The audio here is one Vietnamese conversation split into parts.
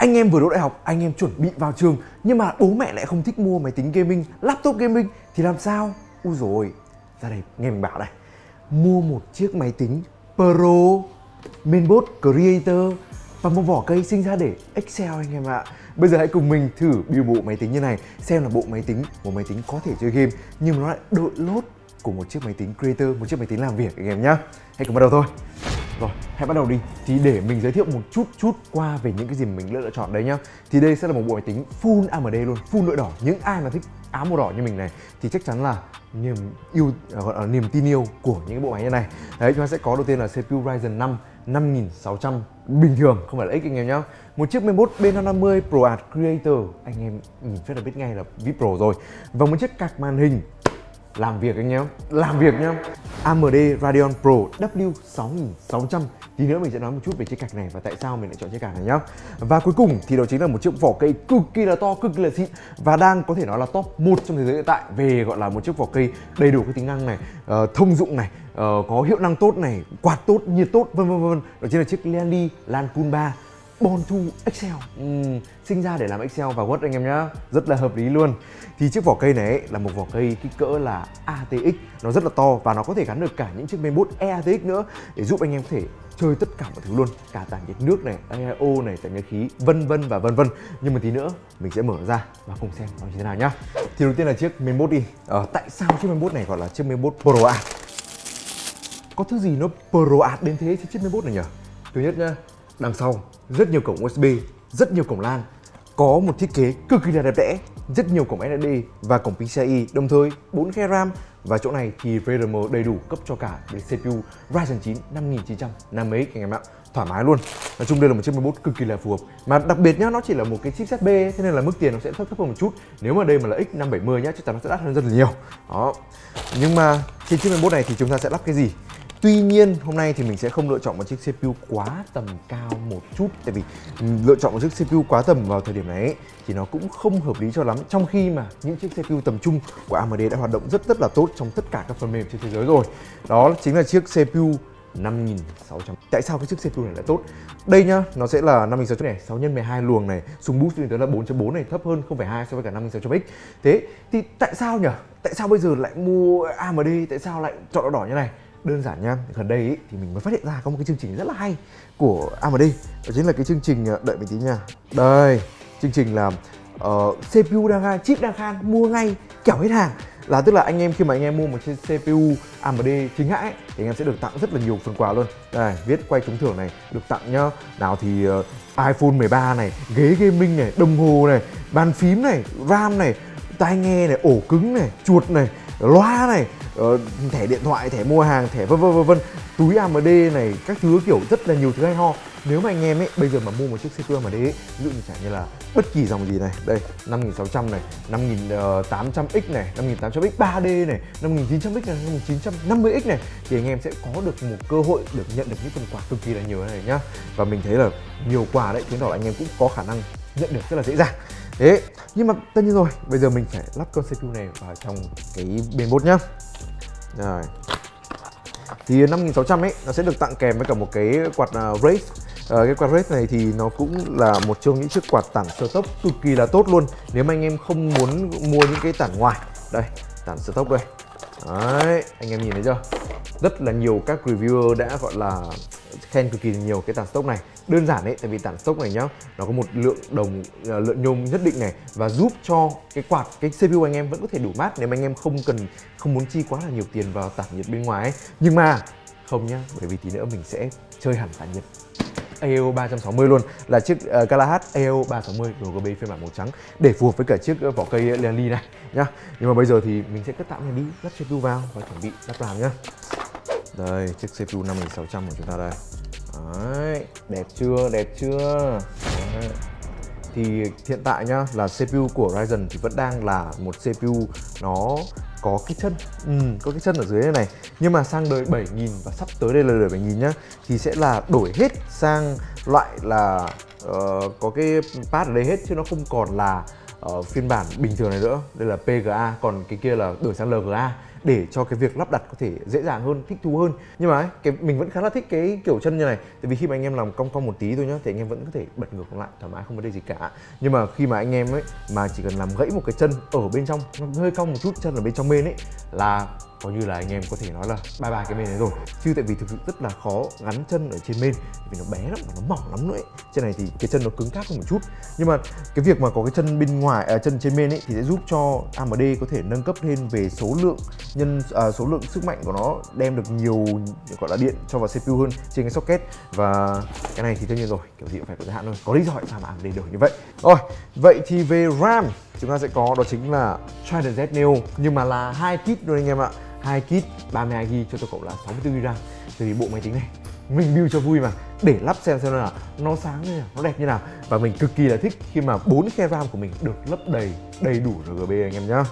anh em vừa đỗ đại học, anh em chuẩn bị vào trường, nhưng mà bố mẹ lại không thích mua máy tính gaming, laptop gaming, thì làm sao? Ui rồi ra đây, nghe mình bảo này. Mua một chiếc máy tính pro, mainboard creator, và một vỏ cây sinh ra để excel anh em ạ. Bây giờ hãy cùng mình thử build bộ máy tính như này, xem là bộ máy tính, một máy tính có thể chơi game, nhưng mà nó lại đội lốt của một chiếc máy tính creator, một chiếc máy tính làm việc anh em nhá. Hãy cùng bắt đầu thôi rồi, hãy bắt đầu đi. Thì để mình giới thiệu một chút chút qua về những cái gì mình lựa chọn đấy nhá. Thì đây sẽ là một bộ máy tính full AMD luôn, full nội đỏ. Những ai mà thích áo màu đỏ như mình này thì chắc chắn là niềm yêu à, gọi là niềm tin yêu của những cái bộ máy như này. Đấy, chúng ta sẽ có đầu tiên là CPU Ryzen 5 5600 bình thường không phải là X anh em nhá. Một chiếc mainboard B550 Pro Art Creator, anh em nhìn phép là biết ngay là VIP Pro rồi. Và một chiếc card màn hình làm việc anh em làm việc nhá AMD Radeon Pro W6600 tí nữa mình sẽ nói một chút về chiếc card này và tại sao mình lại chọn chiếc card này nhá. Và cuối cùng thì đó chính là một chiếc vỏ cây cực kỳ là to cực kỳ là xịn và đang có thể nói là top 1 trong thế giới hiện tại về gọi là một chiếc vỏ cây đầy đủ các tính năng này uh, thông dụng này uh, có hiệu năng tốt này quạt tốt nhiệt tốt vân vân vân đó chính là chiếc Lenly Lan 3 Born to Excel. Ừ, sinh ra để làm Excel và Word anh em nhá. Rất là hợp lý luôn. Thì chiếc vỏ cây này ấy, là một vỏ cây kích cỡ là ATX nó rất là to và nó có thể gắn được cả những chiếc mainboard EATX nữa để giúp anh em có thể chơi tất cả mọi thứ luôn. Cả tản nhiệt nước này AIO này tản nhiệt khí vân vân và vân vân. Nhưng mà tí nữa mình sẽ mở ra và cùng xem nó như thế nào nhá. Thì đầu tiên là chiếc mainboard đi. Ờ, tại sao chiếc mainboard này gọi là chiếc mainboard Pro Art có thứ gì nó Pro Art đến thế trên chiếc mainboard này nhỉ? Thứ nhất nhá đằng sau, rất nhiều cổng USB rất nhiều cổng LAN. Có một thiết kế cực kỳ là đẹp đẽ, rất nhiều cổng SSD và cổng PCIe đồng thời 4 GB RAM và chỗ này thì VRM đầy đủ cấp cho cả cái CPU Ryzen 9 5900 năm mấy anh em ạ. Thoải mái luôn. Nói chung đây là một chiếc mainboard cực kỳ là phù hợp. Mà đặc biệt nhá, nó chỉ là một cái chipset B, thế nên là mức tiền nó sẽ thấp thấp hơn một chút. Nếu mà đây mà là X570 nhá, chắc chắn nó sẽ đắt hơn rất là nhiều. Đó. Nhưng mà trên chiếc mainboard này thì chúng ta sẽ lắp cái gì? Tuy nhiên hôm nay thì mình sẽ không lựa chọn một chiếc CPU quá tầm cao một chút Tại vì lựa chọn một chiếc CPU quá tầm vào thời điểm này ấy, thì nó cũng không hợp lý cho lắm Trong khi mà những chiếc CPU tầm trung của AMD đã hoạt động rất rất là tốt trong tất cả các phần mềm trên thế giới rồi Đó chính là chiếc CPU 5600 Tại sao cái chiếc CPU này lại tốt? Đây nhá, nó sẽ là 5600 này, 6 x 12 luồng này, súng boost lên tới là 4.4 này, thấp hơn 0.2 so với cả 5600X. Thế thì tại sao nhỉ? Tại sao bây giờ lại mua AMD? Tại sao lại chọn đỏ đỏ như này? Đơn giản nha gần đây ý, thì mình mới phát hiện ra có một cái chương trình rất là hay của AMD đó chính là cái chương trình ờ, đợi mình tí nha. Đây chương trình là ờ, uh, CPU đang khan chip đang khan mua ngay kẻo hết hàng. Là tức là anh em khi mà anh em mua một chiếc CPU AMD chính hãng thì anh em sẽ được tặng rất là nhiều phần quà luôn. Đây viết quay trúng thưởng này được tặng nhá. Nào thì uh, iPhone 13 này ghế gaming này đồng hồ này bàn phím này RAM này tai nghe này ổ cứng này chuột này loa này uh, thẻ điện thoại thẻ mua hàng thẻ vân vân vân vân. Túi AMD này các thứ kiểu rất là nhiều thứ hay ho. Nếu mà anh em ấy bây giờ mà mua một chiếc CPU AMD ấy, ví dụ như chẳng như là bất kỳ dòng gì này đây 5600 này 5800X ờ, này 5800X 3D này 5900X này 5950X này thì anh em sẽ có được một cơ hội được nhận được những phần quà cực kỳ là nhiều này nhá. Và mình thấy là nhiều quà đấy chứng tỏ là anh em cũng có khả năng nhận được rất là dễ dàng thế nhưng mà tất nhiên rồi bây giờ mình phải lắp con CPU này vào trong cái bên bốt nhá. Rồi thì 5600 ấy nó sẽ được tặng kèm với cả một cái quạt uh, race. Uh, cái quạt race này thì nó cũng là một trong những chiếc quạt tản sơ tốc cực kỳ là tốt luôn. Nếu mà anh em không muốn mua những cái tản ngoài đây tản sơ tốc đây đấy, anh em nhìn thấy chưa? Rất là nhiều các reviewer đã, gọi là, khen cực kỳ nhiều cái tản stock này. Đơn giản đấy tại vì tản stock này nhá, nó có một lượng đồng à, lượng nhôm nhất định này và giúp cho cái quạt, cái CPU anh em vẫn có thể đủ mát nếu mà anh em không cần, không muốn chi quá là nhiều tiền vào tản nhiệt bên ngoài ấy. Nhưng mà không nhá, bởi vì tí nữa mình sẽ chơi hẳn tản nhiệt. AO360 luôn là chiếc uh, Galahad AO 360 RGB phiên bản màu trắng để phù hợp với cả chiếc ờ, vỏ cây lenny này nhá. Nhưng mà bây giờ thì mình sẽ cất tạm này đi lắp CPU vào và chuẩn bị lắp làm nhá. Đây chiếc CPU 5600 của chúng ta đây. Đấy, đẹp chưa, đẹp chưa? Đấy. Thì hiện tại nhá là CPU của Ryzen thì vẫn đang là một CPU nó có cái chân. Ừ, có cái chân ở dưới này, này. Nhưng mà sang đời 7000 và sắp tới đây là đời 7000 nhá thì sẽ là đổi hết sang loại là uh, có cái pad ở đây hết chứ nó không còn là uh, phiên bản bình thường này nữa. Đây là PGA còn cái kia là đổi sang LGA để cho cái việc lắp đặt có thể dễ dàng hơn thích thú hơn. Nhưng mà ấy, cái mình vẫn khá là thích cái kiểu chân như này. Tại vì khi mà anh em làm cong cong một tí thôi nhá thì anh em vẫn có thể bật ngược lại thoải mái không vấn đề gì cả. Nhưng mà khi mà anh em ấy mà chỉ cần làm gãy một cái chân ở bên trong hơi cong một chút chân ở bên trong bên ấy là coi như là anh em có thể nói là bye bye cái bên này rồi. Chứ tại vì thực sự rất là khó gắn chân ở trên bên vì nó bé lắm và nó mỏng lắm nữa ấy. trên này thì cái chân nó cứng cáp hơn một chút. Nhưng mà cái việc mà có cái chân bên ngoài à, chân trên bên ấy thì sẽ giúp cho AMD có thể nâng cấp thêm về số lượng nhân à, số lượng sức mạnh của nó đem được nhiều gọi là điện cho vào CPU hơn trên cái socket. Và cái này thì tất nhiên rồi kiểu gì cũng phải có giới hạn thôi. Có lý do tại sao mà AMD đổi như vậy? Rồi vậy thì về RAM chúng ta sẽ có đó chính là Trident Z Neo nhưng mà là hai kit rồi anh em ạ hai kit 32 g cho tổng cộng là 64 GB RAM Thì bộ máy tính này mình build cho vui mà. Để lắp xem xem là nó sáng như nào nó đẹp như nào. Và mình cực kỳ là thích khi mà bốn khe RAM của mình được lấp đầy đầy đủ RGB anh em nhá.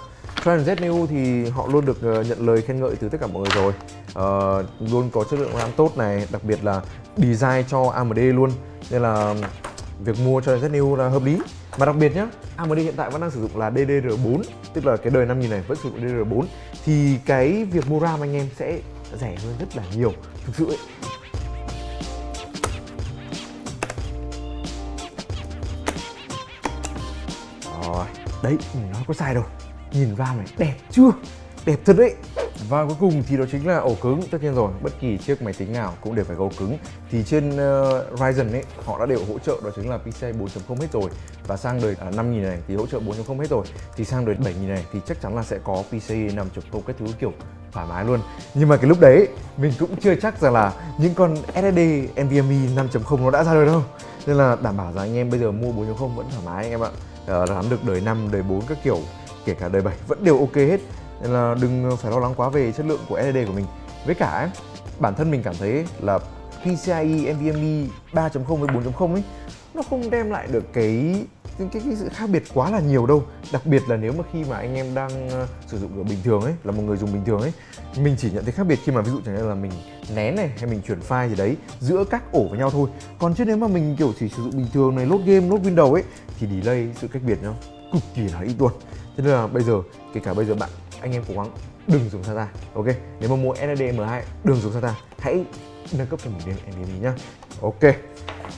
Trident Z thì họ luôn được ờ, nhận lời khen ngợi từ tất cả mọi người rồi. Uh, luôn có chất lượng RAM tốt này đặc biệt là design cho AMD luôn. Nên là việc mua cho Z là hợp lý. Mà đặc biệt nhá AMD hiện tại vẫn đang sử dụng là DDR4 tức là cái đời 5000 này vẫn sử dụng DDR4 thì cái việc mua RAM anh em sẽ rẻ hơn rất là nhiều, thực sự ấy. Rồi, đấy, nó nói có sai đâu. Nhìn RAM này, đẹp chưa? Đẹp thật đấy và cuối cùng thì đó chính là ổ cứng. Tất nhiên rồi bất kỳ chiếc máy tính nào cũng đều phải có ổ cứng. Thì trên uh, Ryzen ấy họ đã đều hỗ trợ đó chính là PCI 4.0 hết rồi. Và sang đời à, uh, 5000 này thì hỗ trợ 4.0 hết rồi. Thì sang đời 7000 này thì chắc chắn là sẽ có PCI 5.0 cái thứ kiểu thoải mái luôn. Nhưng mà cái lúc đấy mình cũng chưa chắc rằng là những con SSD NVMe 5.0 nó đã ra đời đâu. Nên là đảm bảo rằng anh em bây giờ mua 4.0 vẫn thoải mái anh em ạ. Ờ, uh, làm được đời 5, đời 4 các kiểu kể cả đời 7 vẫn đều ok hết nên là đừng ờ, phải lo lắng quá về chất lượng của SSD của mình. Với cả ấy, bản thân mình cảm thấy là PCIe NVMe 3.0 với 4.0 ấy nó không đem lại được cái cái, cái, sự khác biệt quá là nhiều đâu. Đặc biệt là nếu mà khi mà anh em đang ờ, sử dụng ở bình thường ấy là một người dùng bình thường ấy mình chỉ nhận thấy khác biệt khi mà ví dụ chẳng hạn là mình nén này hay mình chuyển file gì đấy giữa các ổ với nhau thôi. Còn chứ nếu mà mình kiểu chỉ sử dụng bình thường này lốt game lốt windows ấy thì delay sự cách biệt nhau cực kỳ là ít luôn. Thế nên là bây giờ kể cả bây giờ bạn anh em cố gắng đừng dùng SATA, ok? Nếu mà mua SSD M2 đừng dùng SATA. Hãy nâng cấp cho mình lên NVMe nhá. Ok,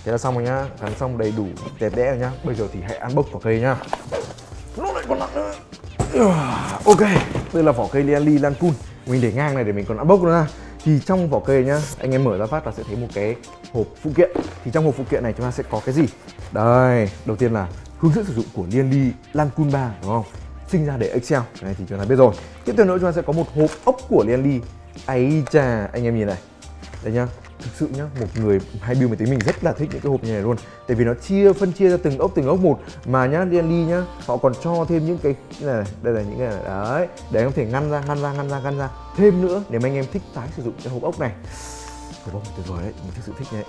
thế là xong rồi nhá. Gắn xong đầy đủ đẹp đẽ rồi nhá. Bây giờ thì hãy ăn bốc vỏ cây nhá. Nó lại còn nặng nữa. Ok, đây là vỏ cây Lianli Lancun. Mình để ngang này để mình còn ăn bốc nữa thì trong vỏ cây nhá, anh em mở ra phát là sẽ thấy một cái hộp phụ kiện. Thì trong hộp phụ kiện này chúng ta sẽ có cái gì? Đây, đầu tiên là hướng dẫn sử dụng của Lianli Lancun 3 đúng không? Sinh ra để Excel. Cái này thì chúng ta biết rồi. Tiếp theo nữa chúng ta sẽ có một hộp ốc của Lenly ấy chà, anh em nhìn này. Đây nhá, thực sự nhá, một người hay build máy tính mình rất là thích những cái hộp như này luôn. Tại vì nó chia, phân chia ra từng ốc từng ốc một. Mà nhá Lenly nhá, họ còn cho thêm những cái này đây là những cái này đấy, để có thể ngăn ra ngăn ra ngăn ra ngăn ra. Thêm nữa, nếu mà anh em thích tái sử dụng cái hộp ốc này. Hộp ốc tuyệt vời đấy, mình thực sự thích đấy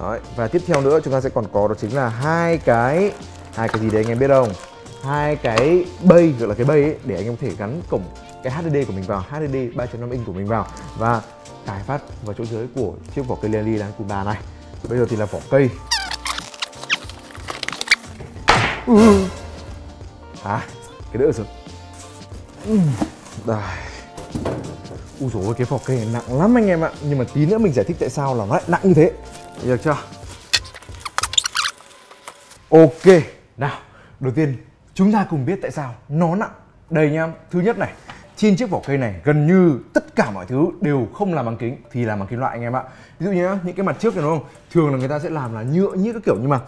Đấy. và tiếp theo nữa chúng ta sẽ còn có đó chính là hai cái hai cái gì đấy anh em biết không? Hai cái bay gọi là cái bay ấy để anh em có thể gắn cổng cái HDD của mình vào HDD 3.5 inch của mình vào và cài phát vào chỗ dưới của chiếc vỏ cây Lely đang cùng bà này bây giờ thì là vỏ cây ừ. à cái đỡ rồi ừ. Đây. Ui dồi ôi, cái vỏ cây này nặng lắm anh em ạ Nhưng mà tí nữa mình giải thích tại sao là nó lại nặng như thế Được chưa? Ok, nào Đầu tiên chúng ta cùng biết tại sao nó nặng. Đây nhá, thứ nhất này trên chiếc vỏ cây này gần như tất cả mọi thứ đều không làm bằng kính thì làm bằng kim loại anh em ạ. Ví dụ như những cái mặt trước này đúng không? Thường là người ta sẽ làm là nhựa như các kiểu nhưng mà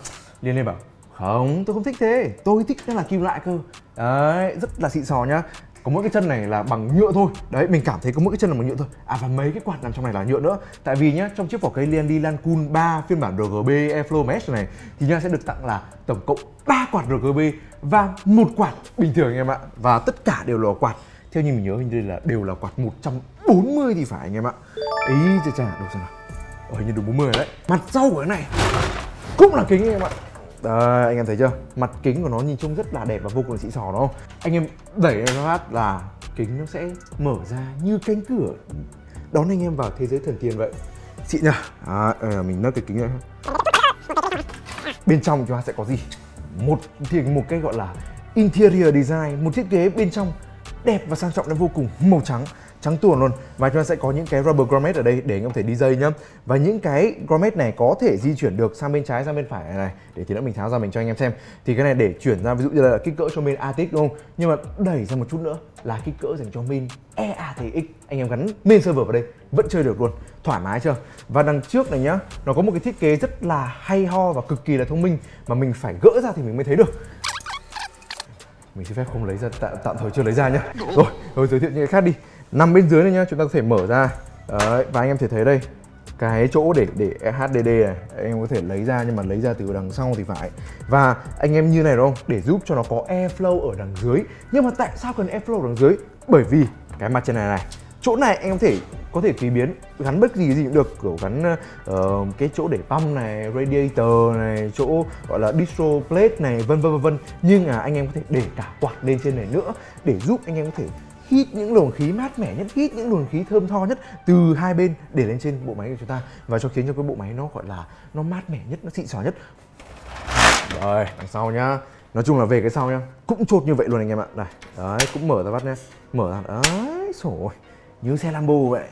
liên Liên bảo không tôi không thích thế. Tôi thích nó là kim loại cơ. Đấy rất là xịn sò nhá có mỗi cái chân này là bằng nhựa thôi. Đấy mình cảm thấy có mỗi cái chân là bằng nhựa thôi. À và mấy cái quạt nằm trong này là nhựa nữa. Tại vì nhá trong chiếc vỏ cây Lianli Lancun 3 phiên bản RGB Airflow Mesh này thì nha sẽ được tặng là tổng cộng 3 quạt RGB và một quạt bình thường anh em ạ. Và tất cả đều là quạt. Theo như mình nhớ hình như là đều là quạt 140 thì phải anh em ạ. Ý chà chà đâu xem nào? Ồ, hình như đúng 40 đấy. Mặt sau của cái này cũng là kính anh em ạ. Đây, anh em thấy chưa? Mặt kính của nó nhìn trông rất là đẹp và vô cùng xịn sò đúng không? Anh em đẩy ra phát là kính nó sẽ mở ra như cánh cửa đón anh em vào thế giới thần tiên vậy. Xịn nhá. À, ờ, mình nâng cái kính này. Bên trong chúng ta sẽ có gì? Một thì một cái gọi là interior design, một thiết kế bên trong đẹp và sang trọng đến vô cùng màu trắng trắng tuồn luôn. Và chúng ta sẽ có những cái rubber grommet ở đây để anh em có thể đi dây nhá. Và những cái grommet này có thể di chuyển được sang bên trái sang bên phải này, này để thì nữa mình tháo ra mình cho anh em xem. Thì cái này để chuyển ra ví dụ như là kích cỡ cho main ATX đúng không? Nhưng mà đẩy ra một chút nữa là kích cỡ dành cho main EATX anh em gắn main server vào đây vẫn chơi được luôn thoải mái chưa? Và đằng trước này nhá nó có một cái thiết kế rất là hay ho và cực kỳ là thông minh mà mình phải gỡ ra thì mình mới thấy được. Mình xin phép không lấy ra tạm, tạm thời chưa lấy ra nhá. Rồi rồi giới thiệu những cái khác đi nằm bên dưới này nhá chúng ta có thể mở ra. Đấy và anh em thể thấy đây cái chỗ để để HDD này anh em có thể lấy ra nhưng mà lấy ra từ đằng sau thì phải. Và anh em như này đúng không? Để giúp cho nó có airflow ở đằng dưới. Nhưng mà tại sao cần airflow ở đằng dưới? Bởi vì cái mặt trên này này chỗ này anh em có thể có thể tùy biến gắn bất gì gì cũng được. Kiểu gắn uh, cái chỗ để pump này radiator này chỗ gọi là distro plate này vân vân vân vân. Nhưng mà anh em có thể để cả quạt lên trên này nữa để giúp anh em có thể hít những luồng khí mát mẻ nhất, hít những luồng khí thơm tho nhất từ hai bên để lên trên bộ máy của chúng ta và cho khiến cho cái bộ máy nó gọi là nó mát mẻ nhất, nó xịn sò nhất. Rồi, đằng sau nhá. Nói chung là về cái sau nhá. Cũng chốt như vậy luôn anh em ạ. Này, đấy, cũng mở ra bắt nhá. Mở ra. Đấy sổ như xe Lambo vậy.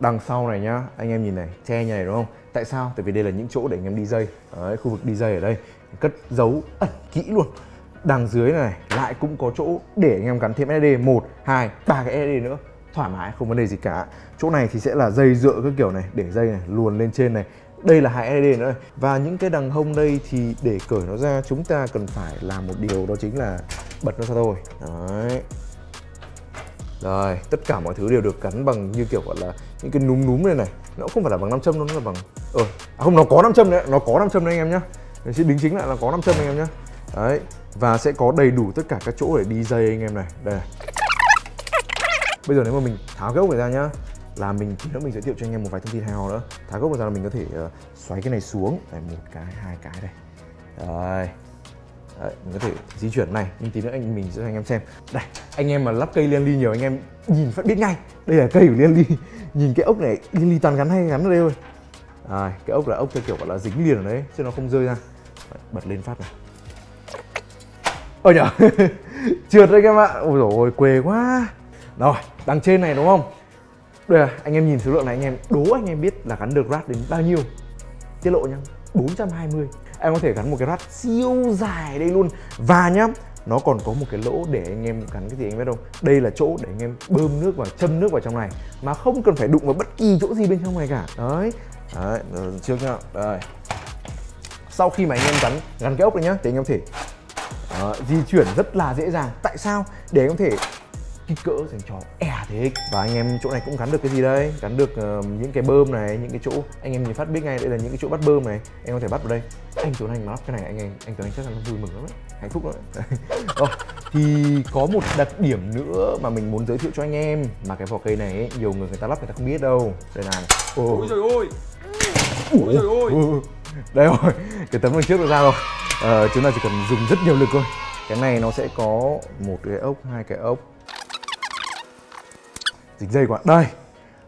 Đằng sau này nhá, anh em nhìn này, che như này đúng không? Tại sao? Tại vì đây là những chỗ để anh em đi dây. Đấy, khu vực đi dây ở đây. Cất giấu ẩn kỹ luôn đằng dưới này lại cũng có chỗ để anh em gắn thêm LED 1, 2, ba cái LED nữa. Thoải mái không vấn đề gì cả. Chỗ này thì sẽ là dây dựa các kiểu này để dây này luồn lên trên này. Đây là hai LED nữa. Và những cái đằng hông đây thì để cởi nó ra chúng ta cần phải làm một điều đó chính là bật nó ra thôi. Đấy. Rồi, tất cả mọi thứ đều được gắn bằng như kiểu gọi là những cái núm núm này này. Nó không phải là bằng nam châm, nó là bằng... Ờ, à không, nó có nam châm đấy, nó có nam châm đấy anh em nhá. Mình sẽ đính chính lại là có nam châm anh em nhá. Đấy, và sẽ có đầy đủ tất cả các chỗ để đi dây anh em này. Đây. Này Bây giờ nếu mà mình tháo cái ốc này ra nhá là mình tí nữa mình giới thiệu cho anh em một vài thông tin hay ho nữa. Tháo gốc ra là mình có thể uh, xoáy cái này xuống. Đây một cái hai cái đây. Đấy. Đấy, mình có thể di chuyển này. Nhưng tí nữa anh mình sẽ cho anh em xem. Đây anh em mà lắp cây liên ly nhiều anh em nhìn phát biết ngay. Đây là cây của liên ly nhìn cái ốc này liên ly toàn gắn hay gắn ở đây thôi. À, cái ốc là ốc theo kiểu gọi là dính liền ở đấy chứ nó không rơi ra. Bật lên phát này ôi nhở trượt đấy các bạn. Ôi rồi quê quá. Rồi, đằng trên này đúng không? Đây là anh em nhìn số lượng này, anh em đố anh em biết là gắn được rát đến bao nhiêu. Tiết lộ nhá 420 em có thể gắn một cái rát siêu dài đây luôn. Và nhá, nó còn có một cái lỗ để anh em gắn cái gì anh biết không? Đây là chỗ để anh em bơm nước và châm nước vào trong này. Mà không cần phải đụng vào bất kỳ chỗ gì bên trong này cả. Đấy. Đấy, trước nhá. Đây. Sau khi mà anh em gắn gắn cái ốc này nhá, thì anh em thể uh, di chuyển rất là dễ dàng. Tại sao? Để em có thể kích cỡ dành cho RTX và anh em chỗ này cũng gắn được cái gì đây? Gắn được uh, những cái bơm này những cái chỗ anh em nhìn phát biết ngay. Đây là những cái chỗ bắt bơm này. Anh có thể bắt vào đây. Anh Tuấn Anh mà lắp cái này anh anh anh Tuấn Anh chắc là nó vui mừng lắm đấy hạnh phúc lắm đấy. thì có một đặc điểm nữa mà mình muốn giới thiệu cho anh em. Mà cái vỏ cây này ấy, nhiều người người ta lắp người ta không biết đâu. Đây là này. Ôi trời ơi. Ôi trời ơi đây rồi cái tấm đằng trước được ra rồi. À, chúng ta chỉ cần dùng rất nhiều lực thôi. Cái này nó sẽ có một cái ốc hai cái ốc. Dính dây quá. Đây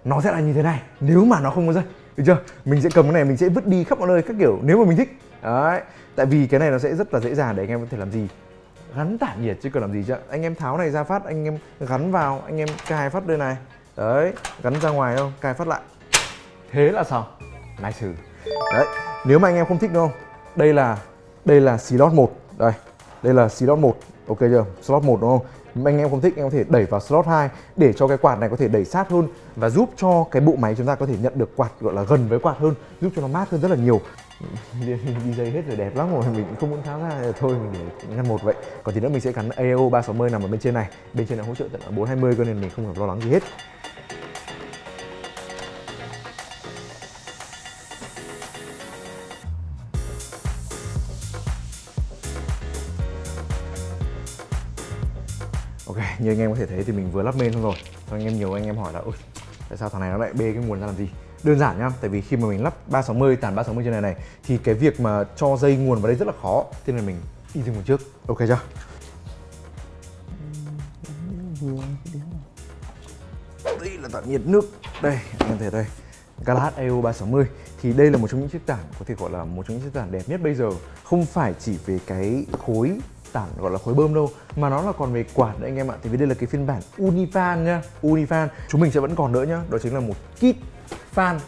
nó sẽ là như thế này nếu mà nó không có dây. Được chưa? Mình sẽ cầm cái này mình sẽ vứt đi khắp mọi nơi các kiểu nếu mà mình thích. Đấy tại vì cái này nó sẽ rất là dễ dàng để anh em có thể làm gì. Gắn tản nhiệt chứ cần làm gì chứ anh em tháo này ra phát anh em gắn vào anh em cài phát đây này. Đấy gắn ra ngoài không? Cài phát lại. Thế là xong. Nice. Đấy nếu mà anh em không thích đúng không? Đây là đây là slot 1 đây đây là slot 1 ok chưa? Slot 1 đúng không? Anh em không thích em có thể đẩy vào slot 2 để cho cái quạt này có thể đẩy sát hơn và giúp cho cái bộ máy chúng ta có thể nhận được quạt, gọi là gần với quạt hơn, giúp cho nó mát hơn rất là nhiều. Đi dây hết rồi đẹp lắm rồi, mình không muốn tháo ra. Thôi, mình để ngăn một vậy. Còn thì nữa mình sẽ gắn AO 360 nằm ở bên trên này. Bên trên là hỗ trợ tận 420 cho nên mình không phải lo lắng gì hết. Ok, như anh em có thể thấy thì mình vừa lắp main xong rồi. Xong anh em nhiều anh em hỏi là Ôi, tại sao thằng này nó lại bê cái nguồn ra làm gì? Đơn giản nhá, tại vì khi mà mình lắp 360, tản 360 trên này này Thì cái việc mà cho dây nguồn vào đây rất là khó. Thế nên mình đi từ nguồn trước, ok chưa? Đây là tản nhiệt nước. Đây, anh em thấy đây. Galat AO 360 thì đây là một trong những chiếc tản có thể gọi là một trong những chiếc tản đẹp nhất bây giờ. Không phải chỉ về cái khối tản, gọi là khối bơm đâu, mà nó là còn về quạt đấy anh em ạ. Thì vì đây là cái phiên bản Unifan nhá, Unifan. Chúng mình sẽ vẫn còn nữa nhá, đó chính là một kit fan.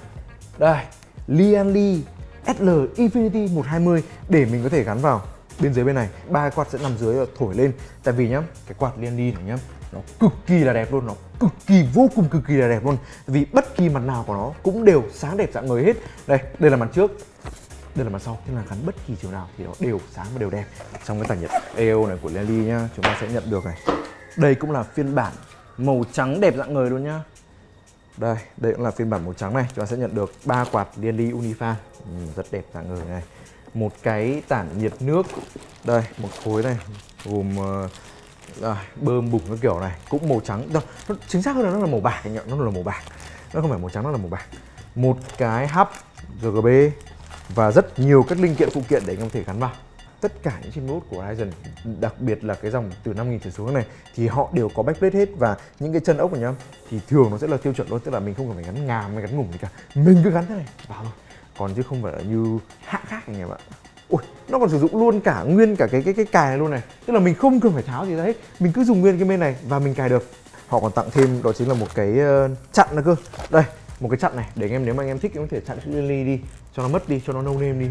Đây Lianli SL Infinity 120 để mình có thể gắn vào bên dưới bên này. Ba quạt sẽ nằm dưới và thổi lên. Tại vì nhá, cái quạt Lianli này nhá, nó cực kỳ là đẹp luôn, nó cực kỳ, vô cùng cực kỳ là đẹp luôn. Vì bất kỳ mặt nào của nó cũng đều sáng đẹp dạng người hết. Đây đây là mặt trước đây là mặt sau nên là gắn bất kỳ chiều nào thì nó đều sáng và đều đẹp. Trong cái tản nhiệt EO này của Lely nhá chúng ta sẽ nhận được này. Đây cũng là phiên bản màu trắng đẹp dạng người luôn nhá. Đây đây cũng là phiên bản màu trắng này. Chúng ta sẽ nhận được ba quạt Lely Unifan. Ừ, rất đẹp dạng người này. Một cái tản nhiệt nước. Đây một khối này gồm uh, à, bơm bùng cái kiểu này cũng màu trắng. Đâu, nó chính xác hơn là nó là màu bạc anh ạ nó là màu bạc. Nó không phải màu trắng nó là màu bạc. Một cái hub GGB và rất nhiều các linh kiện phụ kiện để anh em có thể gắn vào. Tất cả những chiếc nốt của Horizon đặc biệt là cái dòng từ 5.000 trở xuống này thì họ đều có backplate hết và những cái chân ốc của nhá thì thường nó sẽ là tiêu chuẩn luôn tức là mình không cần phải gắn ngàm hay gắn ngủng gì cả. Mình cứ gắn thế này. Vào thôi còn chứ không phải là như hãng khác anh em ạ. Ui, nó còn sử dụng luôn cả nguyên cả cái cái cái cài này luôn này. Tức là mình không cần phải tháo gì ra hết. Mình cứ dùng nguyên cái bên này và mình cài được. Họ còn tặng thêm đó chính là một cái ờ, chặn nữa cơ. Đây một cái chặn này, để anh em, nếu mà anh em thích em có thể chặn chữ ly đi, cho nó mất đi, cho nó nâu nêm đi.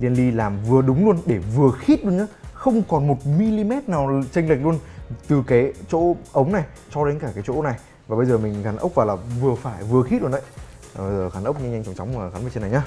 Liên Ly làm vừa đúng luôn, để vừa khít luôn nhá. Không còn một mm nào chênh lệch luôn Từ cái chỗ ống này cho đến cả cái chỗ này. Và bây giờ mình gắn ốc vào là vừa phải, vừa khít luôn đấy. Ờ, bây giờ gắn ốc nhanh nhanh chóng chóng và gắn vào trên này nhá.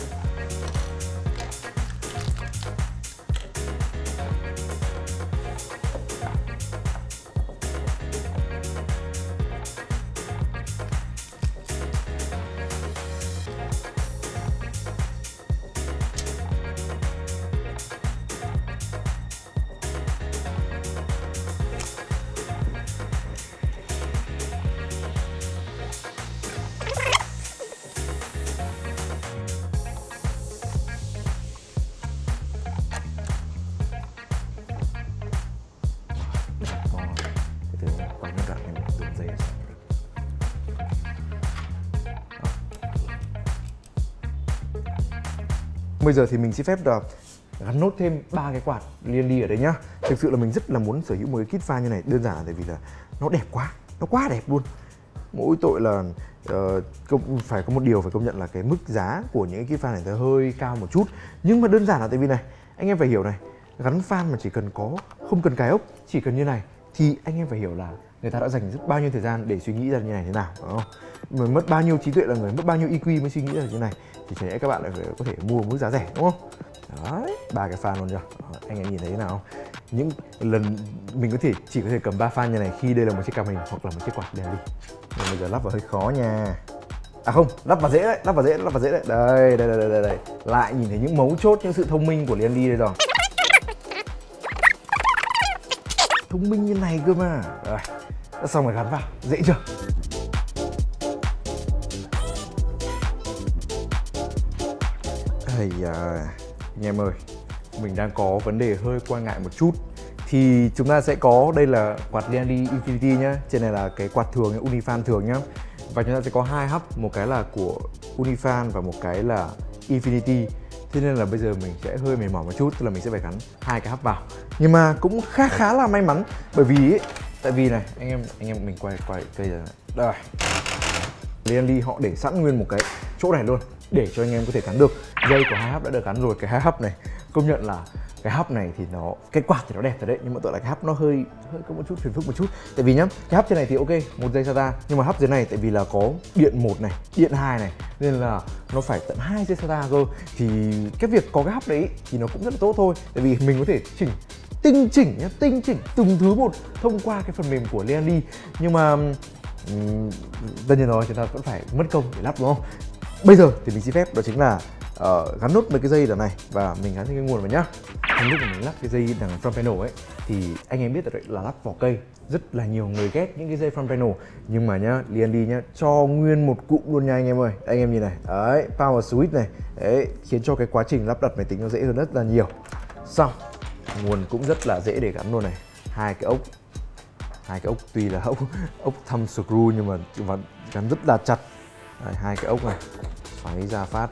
Bây giờ thì mình xin phép là gắn nốt thêm ba cái quạt liên ly ở đây nhá. Thực sự là mình rất là muốn sở hữu một cái kit fan như này Đơn giản là tại vì là nó đẹp quá Nó quá đẹp luôn. Mỗi tội là uh, phải có một điều phải công nhận là cái mức giá của những cái kit fan này nó hơi cao một chút. Nhưng mà đơn giản là tại vì này Anh em phải hiểu này Gắn fan mà chỉ cần có Không cần cái ốc Chỉ cần như này Thì anh em phải hiểu là người ta đã dành rất bao nhiêu thời gian để suy nghĩ ra như này thế nào đúng không? người mất bao nhiêu trí tuệ là người mất bao nhiêu IQ mới suy nghĩ ra như này thì chả lẽ các bạn lại phải có thể mua mức giá rẻ đúng không? Đấy, ba cái fan luôn chưa? Ờ, anh em nhìn thấy thế nào không? Những lần mình có thể chỉ có thể cầm ba fan như này khi đây là một chiếc cam hình hoặc là một chiếc quạt đèn đi. Nhưng bây giờ lắp vào hơi khó nha. À không, lắp vào dễ đấy, lắp vào dễ, lắp vào dễ đấy. Đây, đây, đây, đây, đây. Lại nhìn thấy những mấu chốt, những sự thông minh của Liên đi đây rồi. Thông minh như này cơ mà. Rồi, xong rồi gắn vào, dễ chưa? Ây à, anh em ơi, mình đang có vấn đề hơi quan ngại một chút. Thì chúng ta sẽ có, đây là quạt Lianli Infinity nhá. Trên này là cái quạt thường, Unifan thường nhá. Và chúng ta sẽ có hai hub, một cái là của Unifan và một cái là Infinity. Thế nên là bây giờ mình sẽ hơi mệt mỏi một chút, tức là mình sẽ phải gắn hai cái hub vào. Nhưng mà cũng khá khá là may mắn Bởi vì ấy, tại vì này, anh em anh em mình quay quay cây rồi này. Đây. Lianli họ để sẵn nguyên một cái chỗ này luôn để cho anh em có thể gắn được. Dây của hai hấp đã được gắn rồi cái hai hấp này công nhận là cái hấp này thì nó cái quạt thì nó đẹp thật đấy nhưng mà tội là cái hấp nó hơi hơi có một chút phiền phức một chút. Tại vì nhá cái hấp trên này thì ok một dây SATA nhưng mà hấp dưới này tại vì là có điện một này điện hai này nên là nó phải tận hai dây SATA cơ. Thì cái việc có cái hấp đấy thì nó cũng rất là tốt thôi tại vì mình có thể chỉnh tinh chỉnh nhá tinh chỉnh từng thứ một thông qua cái phần mềm của Lianli nhưng mà um, tất nhiên rồi chúng ta vẫn phải mất công để lắp đúng không? Bây giờ thì mình xin phép đó chính là uh, gắn nốt mấy cái dây đằng này và mình gắn thêm cái nguồn vào nhá. Trong lúc mà mình lắp cái dây đằng front panel ấy thì anh em biết rồi là lắp vỏ cây. Rất là nhiều người ghét những cái dây front panel. Nhưng mà nhá liền đi nhá cho nguyên một cụm luôn nha anh em ơi. Anh em nhìn này đấy power switch này đấy khiến cho cái quá trình lắp đặt máy tính nó dễ hơn rất là nhiều. Xong nguồn cũng rất là dễ để gắn luôn này. Hai cái ốc hai cái ốc tuy là ốc ốc thăm screw nhưng mà vẫn gắn rất là chặt. Đấy, hai cái ốc này xoáy ra phát.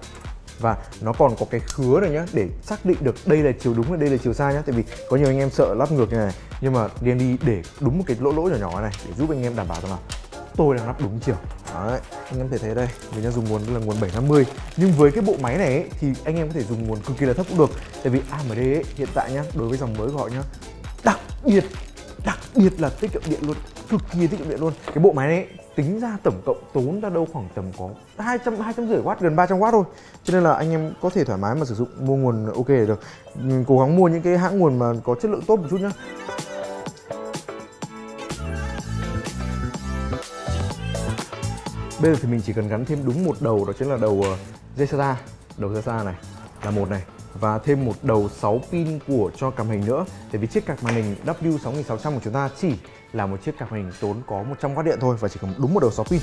Và nó còn có cái khứa này nhá để xác định được đây là chiều đúng và đây là chiều sai nhá. Tại vì có nhiều anh em sợ lắp ngược như này nhưng mà điên đi để đúng một cái lỗ lỗ nhỏ nhỏ này để giúp anh em đảm bảo rằng là tôi đang lắp đúng chiều. Đấy, anh em thể thấy đây mình đang dùng nguồn là nguồn 750 nhưng với cái bộ máy này ấy, thì anh em có thể dùng nguồn cực kỳ là thấp cũng được. Tại vì AMD ấy, hiện tại nhá đối với dòng mới của họ nhá đặc biệt đặc biệt là tiết kiệm điện luôn cực kỳ tiết kiệm điện luôn. Cái bộ máy này ấy, tính ra tổng cộng tốn ra đâu khoảng tầm có 200 200 rưỡi watt gần 300 watt thôi. Cho nên là anh em có thể thoải mái mà sử dụng mua nguồn ok được. Ừ, cố gắng mua những cái hãng nguồn mà có chất lượng tốt một chút nhá. Bây giờ thì mình chỉ cần gắn thêm đúng một đầu đó chính là đầu uh, Đầu dây này là một này Và thêm một đầu 6 pin của cho cảm hình nữa. Tại vì chiếc cạc màn hình W6600 của chúng ta chỉ là một chiếc cạc màn hình tốn có 100W điện thôi Và chỉ cần đúng một đầu 6 pin.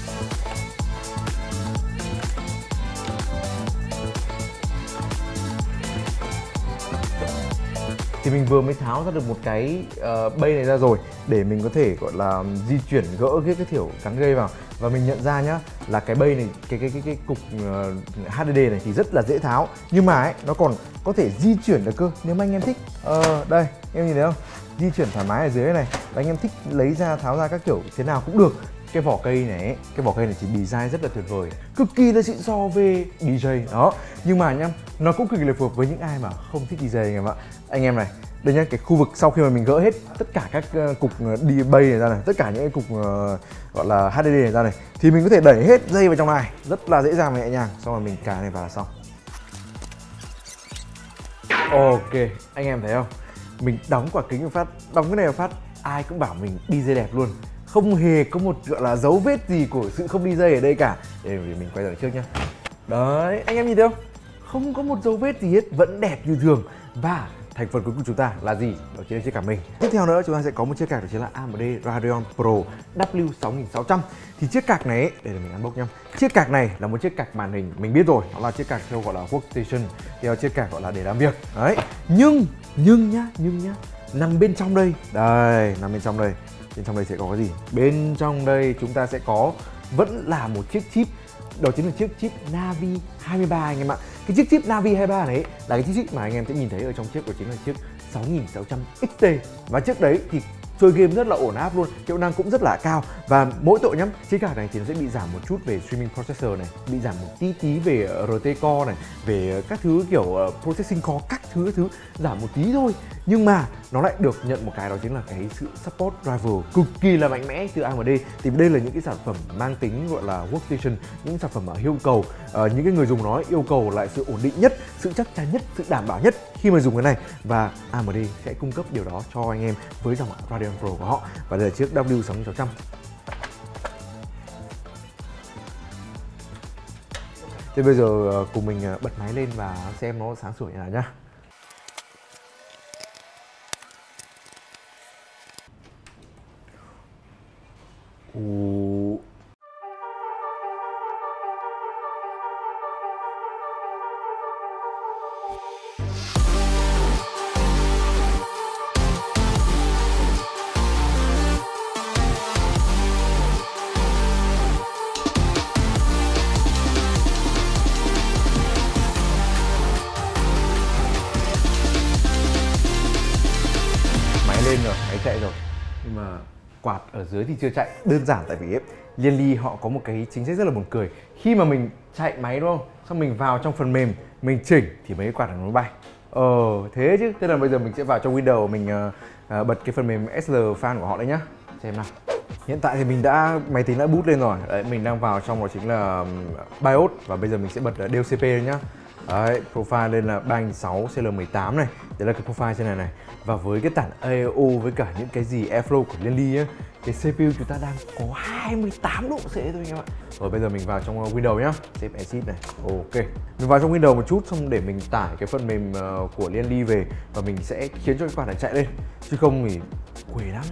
Thì mình vừa mới tháo ra được một cái uh, bay này ra rồi để mình có thể gọi là di chuyển gỡ cái cái thiểu cắn gây vào. Và mình nhận ra nhá là cái bay này cái cái cái cái cục ờ, uh, HDD này thì rất là dễ tháo. Nhưng mà ấy nó còn có thể di chuyển được cơ nếu mà anh em thích. Ờ đây em nhìn thấy không? Di chuyển thoải mái ở dưới này. Và anh em thích lấy ra tháo ra các kiểu thế nào cũng được cái vỏ cây này ấy, cái vỏ cây này chỉ design rất là tuyệt vời. Cực kỳ là xịn so về DJ đó. Nhưng mà nhá nó cũng cực kỳ là phù hợp với những ai mà không thích DJ anh em ạ. Anh em này đây nhá cái khu vực sau khi mà mình gỡ hết tất cả các ờ, cục ờ, đi bay này ra này tất cả những cái cục ờ, gọi là HDD này ra này thì mình có thể đẩy hết dây vào trong này rất là dễ dàng và nhẹ nhàng. Xong rồi mình cài này vào là xong. Ok anh em thấy không? Mình đóng quả kính một phát đóng cái này một phát ai cũng bảo mình DJ đẹp luôn không hề có một, gọi là, dấu vết gì của sự không đi dây ở đây cả. Để mình quay trở lại trước nhá. Đấy, anh em nhìn thấy không? Không có một dấu vết gì hết, vẫn đẹp như thường. Và thành phần cuối cùng chúng ta là gì? Đó chính là chiếc cảm mình tiếp theo nữa, chúng ta sẽ có một chiếc cạc đó chính là AMD Radeon Pro W6600 thì chiếc cạc này để mình mình unbox nhá. Chiếc cạc này là một chiếc cạc màn hình mình biết rồi, nó là chiếc cạc theo gọi là workstation, theo chiếc cạc gọi là để làm việc. Đấy, nhưng nhưng nhá nhưng nhá nằm bên trong đây. Đây, nằm bên trong đây. Bên trong đây sẽ có cái gì? Bên trong đây chúng ta sẽ có, vẫn là một chiếc chip. Đó chính là chiếc chip Navi 23 anh em ạ. Cái chiếc chip Navi 23 này là cái chiếc chip mà anh em sẽ nhìn thấy ở trong chiếc của chính là chiếc 6600 XT và chiếc đấy thì chơi game rất là ổn áp luôn, hiệu năng cũng rất là cao. Và mỗi tội nhá chiếc card này thì nó sẽ bị giảm một chút về streaming processor này, bị giảm một tí tí về RT core này, về các thứ kiểu ờ, processing core các thứ các thứ, giảm một tí thôi nhưng mà nó lại được nhận một cái đó chính là cái sự support driver cực kỳ là mạnh mẽ từ AMD thì đây là những cái sản phẩm mang tính gọi là workstation những sản phẩm mà yêu cầu uh, những cái người dùng nó yêu cầu lại sự ổn định nhất sự chắc chắn nhất sự đảm bảo nhất khi mà dùng cái này. Và AMD sẽ cung cấp điều đó cho anh em với dòng Radeon Pro của họ. Và đây là chiếc W6600 Thế bây giờ ờ, cùng mình ờ, bật máy lên và xem nó sáng sủa như nào nhá. Oh. Dưới thì chưa chạy đơn giản tại vì ấy, Liên Ly họ có một cái chính sách rất là buồn cười khi mà mình chạy máy đúng không xong mình vào trong phần mềm mình chỉnh thì mấy quạt nó bay ờ thế chứ thế là bây giờ mình sẽ vào trong Windows mình uh, uh, bật cái phần mềm SL fan của họ đấy nhá xem nào Hiện tại thì mình đã máy tính đã boot lên rồi. Đấy, mình đang vào trong đó chính là BIOS và bây giờ mình sẽ bật ờ, dcp DLCP nhá. Đấy, profile lên là 306 CL18 này. Đấy là cái profile trên này này. Và với cái tản AO với cả những cái gì airflow của Liên Ly á, cái CPU chúng ta đang có 28 độ C thôi anh em ạ. Rồi bây giờ mình vào trong uh, Windows nhá. Save exit này. Ok. Mình vào trong Windows một chút xong để mình tải cái phần mềm ờ, của Liên Ly về và mình sẽ khiến cho cái quạt này chạy lên. Chứ không thì quỷ lắm.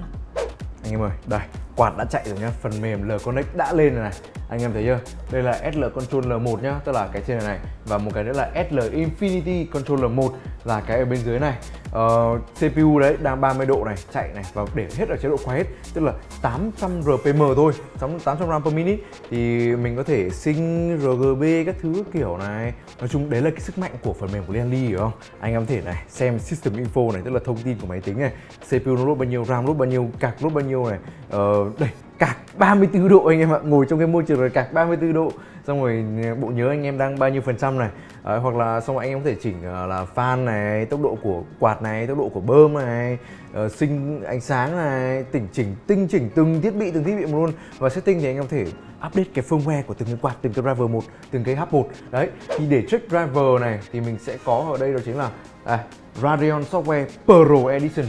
Anh em ơi, đây quạt đã chạy rồi nhá. Phần mềm L Connect đã lên rồi này. Anh em thấy chưa? Đây là SL Control L1 nhá tức là cái trên này này. Và một cái nữa là SL Infinity Control L1 là cái ở bên dưới này. Ờ, uh, CPU đấy đang 30 độ này chạy này và để hết ở chế độ quay hết tức là 800 RPM thôi. 800 RAM per minute. Thì mình có thể sinh RGB các thứ kiểu này. Nói chung đấy là cái sức mạnh của phần mềm của Lenly hiểu không? Anh em có thể này xem system info này tức là thông tin của máy tính này. CPU nó lốt bao nhiêu RAM lốt bao nhiêu cạc lốt bao nhiêu này. Uh, đây cạc 34 độ anh em ạ. Ngồi trong cái môi trường rồi cạc 34 độ. Xong rồi ừ, bộ nhớ anh em đang bao nhiêu phần trăm này. À, hoặc là xong rồi anh em có thể chỉnh uh, là fan này tốc độ của quạt này tốc độ của bơm này uh, sinh ánh sáng này tỉnh chỉnh tinh chỉnh từng thiết bị từng thiết bị một luôn. Và setting thì anh em có thể update cái firmware của từng cái quạt từng cái driver một từng cái hub một. Đấy thì để check driver này thì mình sẽ có ở đây đó chính là à, Radeon Software Pro Edition.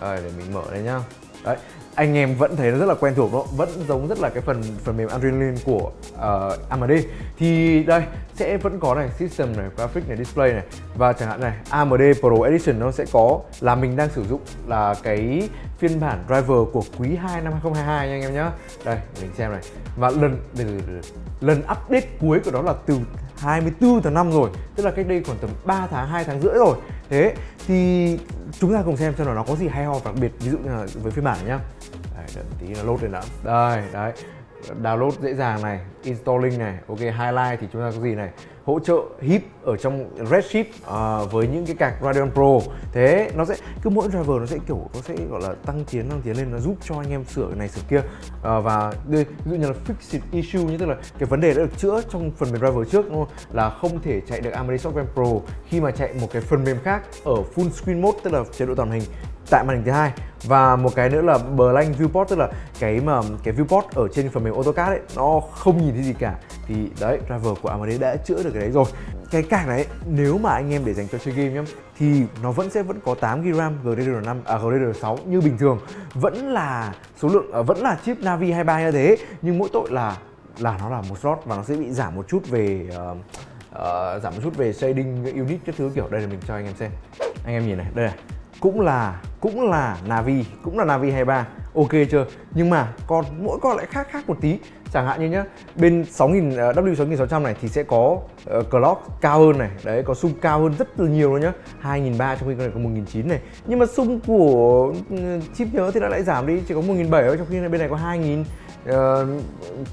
À, để mình mở đây nhá. Đấy anh em vẫn thấy nó rất là quen thuộc đó vẫn giống rất là cái phần phần mềm Adrenaline của ờ, uh, AMD thì đây sẽ vẫn có này system này graphic này display này. Và chẳng hạn này AMD Pro Edition nó sẽ có là mình đang sử dụng là cái phiên bản driver của quý 2 năm 2022 nha anh em nhé đây mình xem này. Và lần lần update cuối của đó là từ 24 tháng 5 rồi Tức là cách đây khoảng tầm 3 tháng, 2 tháng rưỡi rồi. Thế thì chúng ta cùng xem xem là nó có gì hay ho đặc biệt Ví dụ như là với phiên bản này nhá. Đây, đợi tí là load lên đã. Đây, đấy. Download dễ dàng này, installing này Ok, highlight thì chúng ta có gì này? Hỗ trợ hip ở trong Redshift uh, à, với những cái card Radeon Pro. Thế nó sẽ cứ mỗi driver nó sẽ kiểu nó sẽ gọi là tăng tiến tăng tiến lên nó giúp cho anh em sửa cái này sửa kia. Uh, và ví dụ như là fixed issue như tức là cái vấn đề đã được chữa trong phần mềm driver trước đúng không? là không thể chạy được AMD Software Pro. Khi mà chạy một cái phần mềm khác ở full screen mode tức là chế độ toàn hình tại màn hình thứ hai. Và một cái nữa là blank viewport tức là cái mà cái viewport ở trên phần mềm AutoCAD ấy nó không nhìn thấy gì cả. Thì đấy driver của AMD đã chữa được cái đấy rồi. Cái card này nếu mà anh em để dành cho chơi game nhá thì nó vẫn sẽ vẫn có 8 GB RAM GDDR5 à GDDR6 như bình thường. Vẫn là số lượng à, vẫn là chip Navi 23 như thế nhưng mỗi tội là là nó là một slot và nó sẽ bị giảm một chút về uh, uh, giảm một chút về shading unit các thứ kiểu. Đây là mình cho anh em xem. Anh em nhìn này đây này cũng là cũng là Navi cũng là Navi 23 ok chưa? Nhưng mà con mỗi con lại khác khác một tí. Chẳng hạn như nhá bên 6000 uh, W6600 này thì sẽ có uh, clock cao hơn này. Đấy có sung cao hơn rất là nhiều luôn nhá. 2300 trong khi con này có 1900 này. Nhưng mà sung của ừ, chip nhớ thì nó lại giảm đi chỉ có 1700 trong khi bên này có 2000 uh,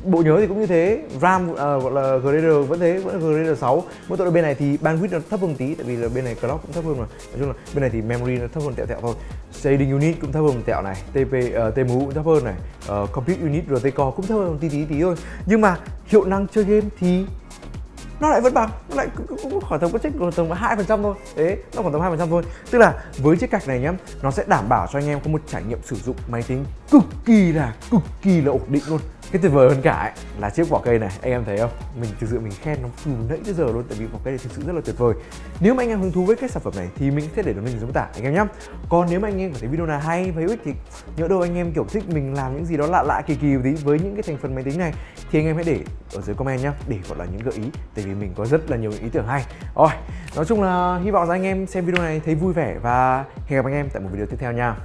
bộ nhớ thì cũng như thế. RAM uh, gọi là GDDR vẫn thế vẫn GDDR 6 mỗi tội bên này thì bandwidth nó thấp hơn tí tại vì là bên này clock cũng thấp hơn mà. Nói chung là bên này thì memory nó thấp hơn tẹo tẹo thôi. Shading unit cũng thấp hơn tẹo này. TP uh, ờ, TMU cũng thấp hơn này. Uh, compute unit RT core cũng thấp hơn tí tí tí thôi. Nhưng mà hiệu năng chơi game thì nó lại vẫn bằng, nó lại cũng khoảng tầm có trích khoảng tầm hai phần trăm thôi. Đấy, nó khoảng tầm hai phần trăm thôi. Tức là với chiếc cạch này nhá, nó sẽ đảm bảo cho anh em có một trải nghiệm sử dụng máy tính cực kỳ là cực kỳ là ổn định luôn cái tuyệt vời hơn cả ấy, là chiếc vỏ cây này anh em thấy không? Mình thực sự mình khen nó từ nãy tới giờ luôn tại vì vỏ cây này thực sự rất là tuyệt vời. Nếu mà anh em hứng thú với cái sản phẩm này thì mình sẽ để đường link dưới tả anh em nhé còn nếu mà anh em cảm thấy video này hay và hữu ích thì nhớ đâu anh em kiểu thích mình làm những gì đó lạ lạ kỳ kỳ tí với những cái thành phần máy tính này thì anh em hãy để ở dưới comment nhé, để gọi là những gợi ý tại vì mình có rất là nhiều ý tưởng hay. Rồi nói chung là hy vọng rằng anh em xem video này thấy vui vẻ và hẹn gặp anh em tại một video tiếp theo nha.